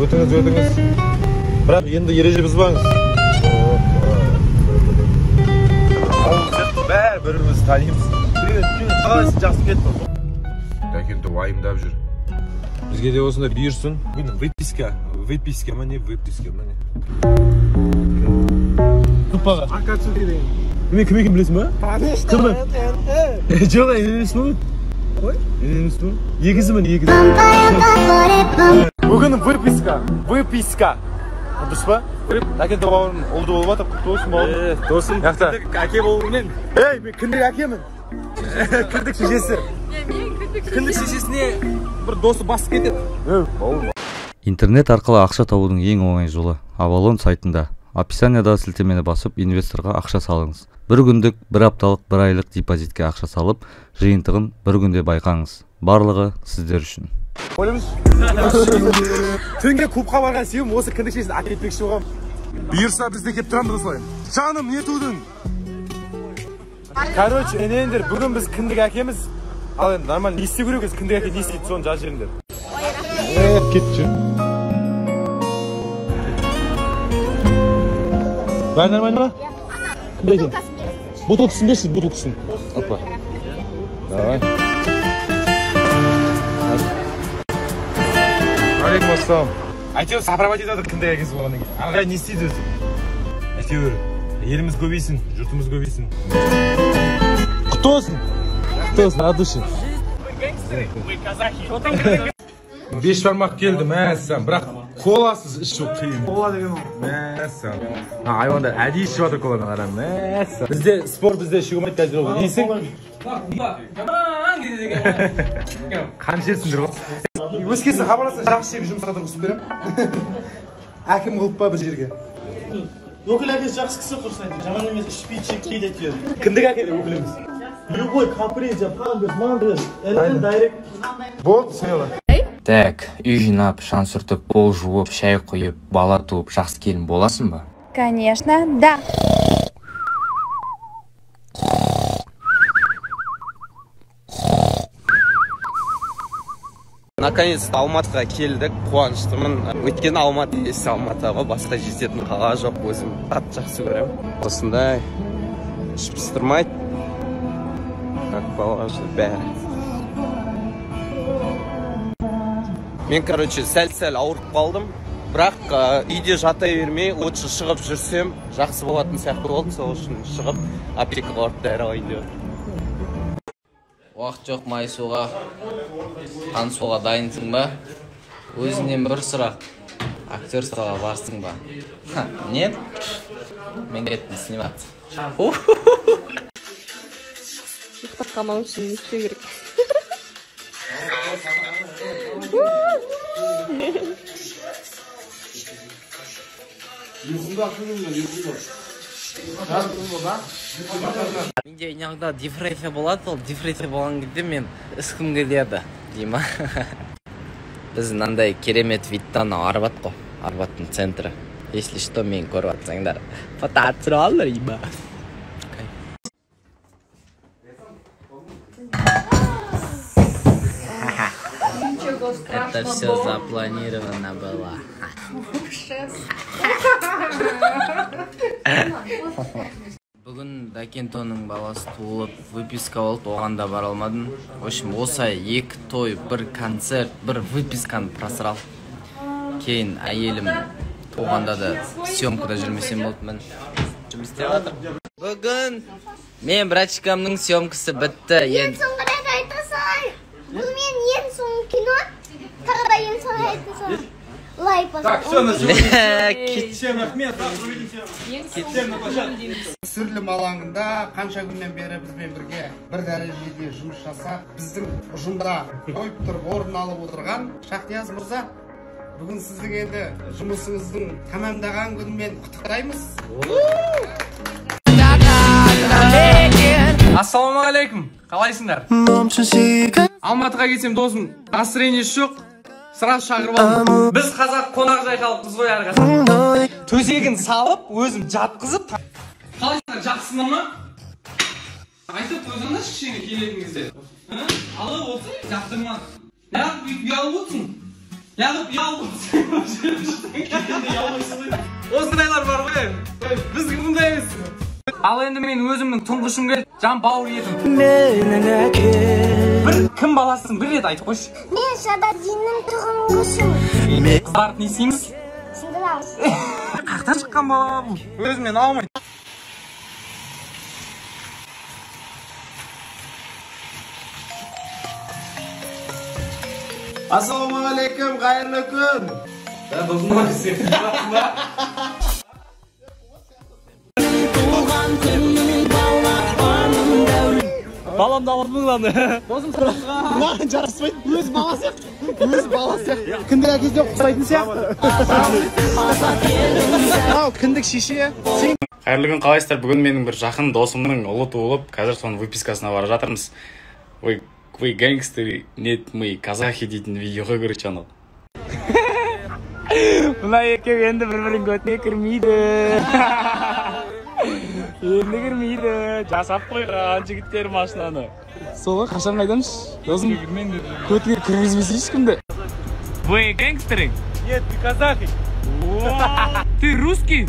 өтіңіз өтіңіз бірақ енді ереже бұзбаңыз бәрі бір бірімізді танимыз привет привет қалайсың жақсы кеттің дәкенді уайымдап жүр бізге де осындай бұйырсын бүгін выписка выписка ма не выписка ма не группаға акацуки деген мен кім екенін білесің ба конечно Кім? жоқ мен емеспін ғой мен емеспін егізімін егіз бүгін выписка выписка. Дұрыс па? Дәкенді бауырым ұлды болып жатыр құтты болсын бауырым. Досым жақта әке болумен ей мен кіндік әкемін. Кіндік шешесі. Кіндік шешесіне бір досы басып кетеді. Бауырым. Интернет арқылы ақша табудың ең оңай жолы. Авалон сайтында описаниядағы сілтемені басып инвесторға ақша салыңыз. Бір күндік бір апталық бір айлық депозитке ақша салып жиынтығын бір күнде байқаңыз. Барлығы сіздер үшін. Түнге клубқа барған себебім осы кіндік шешесін әкетпекші болғанмын бұйырса біз де келіп тұрамыз осылай жаным не тудың короче енеңдер бүгін біз кіндік әкеміз ал енді нормально не істеу керек өзі кіндік әке не істейді соны жазып жіберіңдер кетіп жүр бәрі нормально ма бутылкасын берші бутылкасын опа. Давай. Алейкум ассалам әйтеуір сопроводить етіп кіндік әкесі болғаннан кейін ары қарай не істейді өзі әйтеуір еліміз көбейсін жұртымыз көбейсін құтты болсын құтты болсын от души беш бармақ келді мәссаған бірақ коласыз ішу қиын кола деген ол мәссаған айуандар әдейі ішіп жатыр коланы қара мәссаған бізде спорт бізде ішуге болмайды қазір ол не істейсің қанша ғой өскесін хабарласса жақсы жерге жұмысқа тұрғызып беремін. Әкім қылып па бір жерге. Өкіл әкесі жақсы кісі құрсын жаман емес ішпейді шекпейді әйтеуір. Кіндік әкеле любой бер маған бер элен дайрект болды смело Так, үй жинап, шаң сүртіп, пол жуып, шай құйып, бала туып, жақсы келін боласың ба? Конечно, да. Наконец-то алматыға келдік қуаныштымын. Өйткені алматы иесі алматы ғой басқа жететін қала жоқ өзім. Қатты жақсы көремін. Осындай іш пыстырмайды как положено бәрі. Мен короче сәл сәл ауырып қалдым. Бірақ ә, үйде жата бермей лучше шығып жүрсем жақсы болатын сияқты болды сол үшін шығып аптекаға барып дәрі алайын деп Уақыт жоқ майысуға, танысуға дайынсың ба? Өзінен бір сұрақ. Актерствоға барсың ба? Ха, Нет? Мен кеттім сниматься. ұйықтап қалмау үшін не істеу керек Менде иногда депрессия болады ол депрессия болған кезде мен ішкім келеді дейма біз мынандай керемет видта анау арбат қой арбаттың центрі. Если что мені көріп жатсаңдар фото түсіріп алыңдар дейма Это все запланировано было. Бүгін Дакентоның баласы туылып, выписка болды, оған да бара алмадым. В общем, осы екі той, бір концерт, бір выписканы просрал. Кейін әйелім туғанда да съемкада жүрмесем болды, мін жұмыс істеп жатыр. Бүгін мен братчикамның съемкасы бітті. ең Енді соңғы рет айта сай бұл мен ең соңғы кино тағы да ең соңғы айта лайк Так, все, на Кит- всем рахмет түсірілім алаңында қанша күннен бері бізбен бірге бір дәрежеде жұмыс жасап біздің ұжымда қойып тұрып орын алып отырған шахнияз мырза бүгін сіздің енді жұмысыңыздың тәмамдаған күнімен құттықтаймыз. Ассалаумағалейкум. Қалайсыңдар? Алматыға келсем досым настроениесі жоқ. Сразу шақырып алдым. Біз қазақ қонақжай халықпыз ғой әрқашан төсегін салып өзім жатқызып қалайсыңдар жақсысыңдар ма? Айтып қойсаңдаршы кішкене келетін кезде алып отырсың жақтырма. Неғып бүйтіп ұялып отырсың. Неғып ұялып отырсың. Осындайлар бар ғой. Біздікі мұндай емес. Ал енді мен өзімнің тұңғышым келді жан бауыр етім бір кім баласысың? Бір рет айтып қойшы. Мен шададиннің тұғынғышымын барып не істейміз? Сындырамыз қаяқтан шыққан бала бұл. Өзімен алмайды ассалаумағалейкум қайырлы күн. баламды алып мұңланы маған жараспайды өзі бала сияқты. Өзі бала сияқты. Кіндік әкесіне ұқсайтын сияқты. Мынау кіндік шеше қайырлы күн қалайсыздар? Бүгін менің бір жақын досымның ұлы туылып қазір соның выпискасына бара жатырмыз. Вы вы гангстеры нет мы казахи дейтін видеоға короче анау. Мына екеуі енді бір бірінің көтіне кірмейді. Енді кірмейді жасап қойған жігіттер машинаны. Сол ғой қашан қайдамыз досым көтіне кіргізбесе ешкімді вы гангстеры нет ты казахи. Ты русский?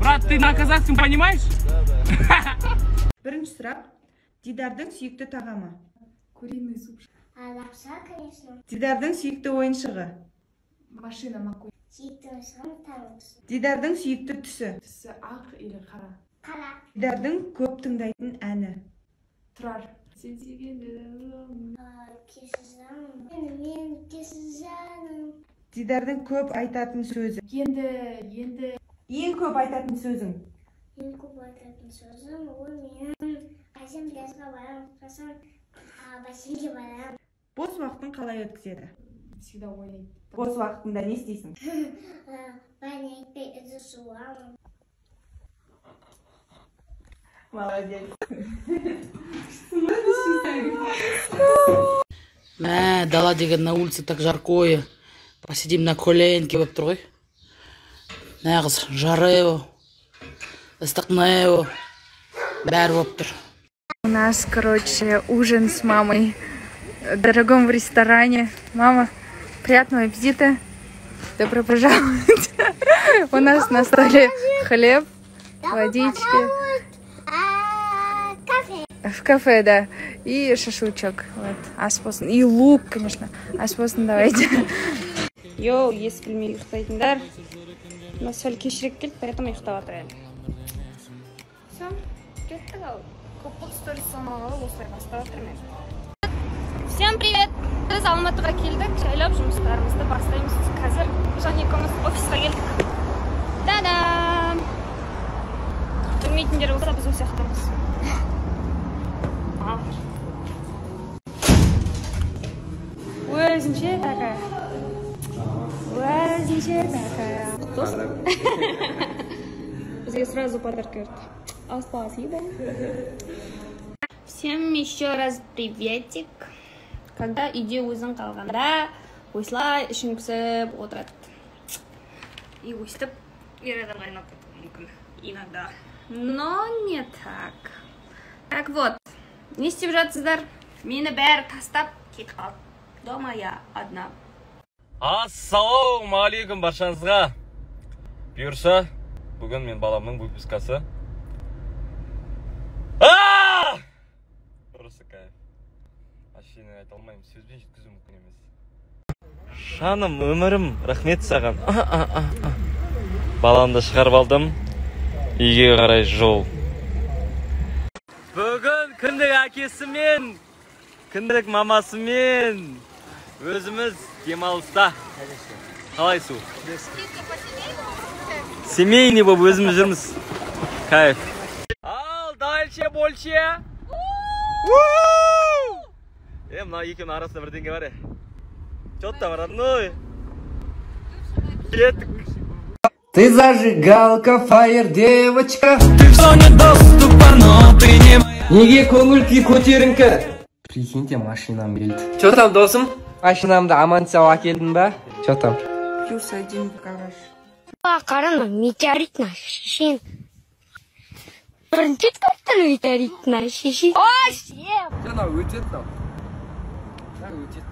Брат ты на казахском понимаешь? Бірінші сұрақ. Дидардың сүйікті тағамы. Куриный суп. Лапша конечно. Дидардың сүйікті ойыншығы. Машина маккуин сүйікті ойыншығым дидардың сүйікті түсі. Түсі ақ или қара? Қара. Дидардың көп тыңдайтын әні. Тұрар. Сен жаным мен жаным дидардың көп айтатын сөзі енді енді. Ең көп айтатын сөзің. Ең көп айтатын сөзім ол менің қашан пляжға барамын қашан бассейнге барамын бос уақытын қалай өткізеді всегда ойнайды бос уақытында не істейсің? Ыдыс жуамын. Молодец. Мә дала деген на улице так жаркое. Посидим на коленке болып тұр ғой нағыз жарево. Ыстықнево бәрі болып тұр у нас короче ужин с мамой. В дорогом ресторане. Мама приятного аппетита. Добро пожаловать. У нас на столе хлеб водички в кафе да и шашлычок вот ас болсын и лук конечно ас болсын давайте йоу ес білмей ұйықтайтындар мына сәл кешірек келді поэтому ұйықтап жатыр әлі все кеттік ал көп болды сторис салмағалы осылай бастап жатырмын енді всем привет біз алматыға келдік жайлап жұмыстарымызды бастаймыз қазір және екеуміз офисқа келдік да да білмейтіндер болса біз осы жақтамыз Өзінше такая өзінше такая бізге сразу подарок берді спасибо. Всем еще раз приветик. Когда үйде өзің қалғанда осылай ішің пісіп отырады и өстіп ер адамға айналып кетуі мүмкін иногда. Но не так. Так вот. Не істеп жатсыздар мені бәрі тастап кетіп қалды дома я одна. Ассалаумағалейкум баршаңызға. Бұйырса бүгін мен баламның выпискасы А! просто кайф. Не айта алмаймын сөзбен жеткізу мүмкін емес. Жаным өмірім рахмет саған. Баламды шығарып алдым. Үйге қарай жол. Бүгін кіндік әкесімен кіндік мамасымен өзіміз демалыста. Қалай су? Семейный болып өзіміз жүрміз. Кайф. Ал дальше больше. Е мына екеуінің арасында бірдеңе бар е. Че там родной. Кеттік Ты зажигалка, фаер девочка. Ты в зоне доступа, но ты не моя. Неге көңіл күй көтеріңкі. Прикиньте, машинам келді Че там, досым? Машинамды аман сау әкелдің ба? Че там? плюс один гараж. Қараның метеоритна шешен. Бірінші рет көріп метеоритна шешен. Ой Мынау өтеді мынау өтеді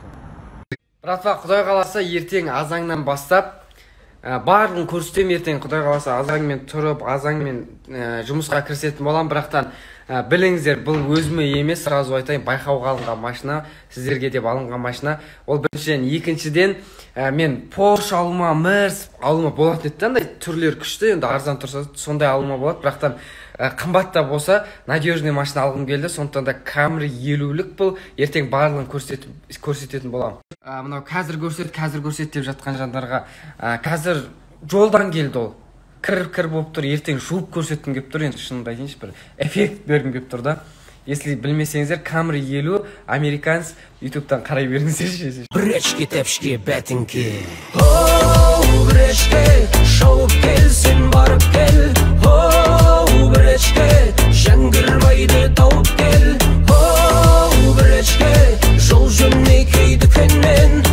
братва құдай қаласа ертең азаңнан бастап ә, барлығын көрсетемін ертең. Құдай қаласа азанмен тұрып азанмен ә, жұмысқа кірісетін боламын. Бірақтан ә, біліңіздер бұл өзіме емес сразу айтайын байқауға алынған машина сіздерге деп алынған машина. Ол біріншіден. Екіншіден ә, мен порш алуыма мерс алуыма болатын еді да андай түрлері күшті. Енді арзан тұрса сондай алуыма болады. Бірақтан ә, қымбат та болса надежный машина алғым келді. Сондықтан да камри елулік бұл. Ертең барлығын көрсетіп, көрсететін боламын. Ә, мынау қазір көрсет қазір көрсет деп жатқан жандарға. Ә, қазір жолдан келді ол кір кір болып тұр ертең жуып көрсеткім келіп тұр енді шынымды айтайыншы бір эффект бергім келіп тұр да. Если білмесеңіздер камри елу американец ютубтан қарай беріңіздерші. Бречки тәпішке бәтіңке оу бречке шауып кел сен барып кел. Оу бречке жәңгірбайды тауып кел. Оу бречке жол жөнекей дүкенмен